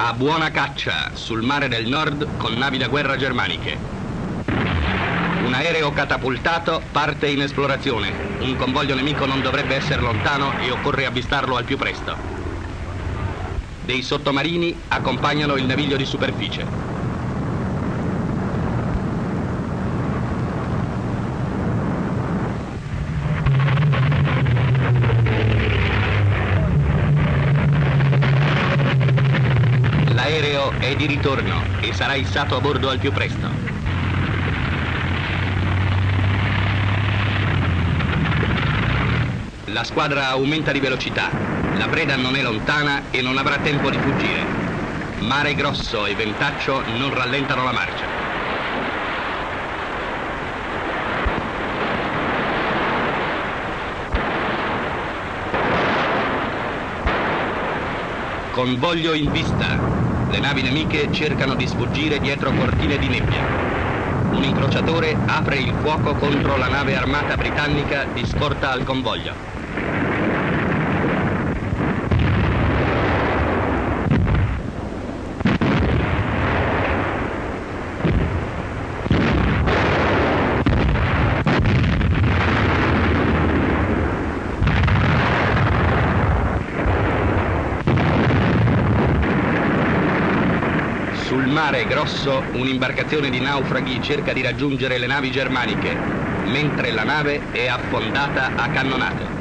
A buona caccia sul mare del nord con navi da guerra germaniche. Un aereo catapultato parte in esplorazione. Un convoglio nemico non dovrebbe essere lontano e occorre avvistarlo al più presto. Dei sottomarini accompagnano il naviglio di superficie. È di ritorno e sarà issato a bordo al più presto. La squadra aumenta di velocità. La preda non è lontana e non avrà tempo di fuggire. Mare grosso e ventaccio non rallentano la marcia. Convoglio in vista. Le navi nemiche cercano di sfuggire dietro cortine di nebbia. Un incrociatore apre il fuoco contro la nave armata britannica di scorta al convoglio. Sul mare grosso un'imbarcazione di naufraghi cerca di raggiungere le navi germaniche, mentre la nave è affondata a cannonate.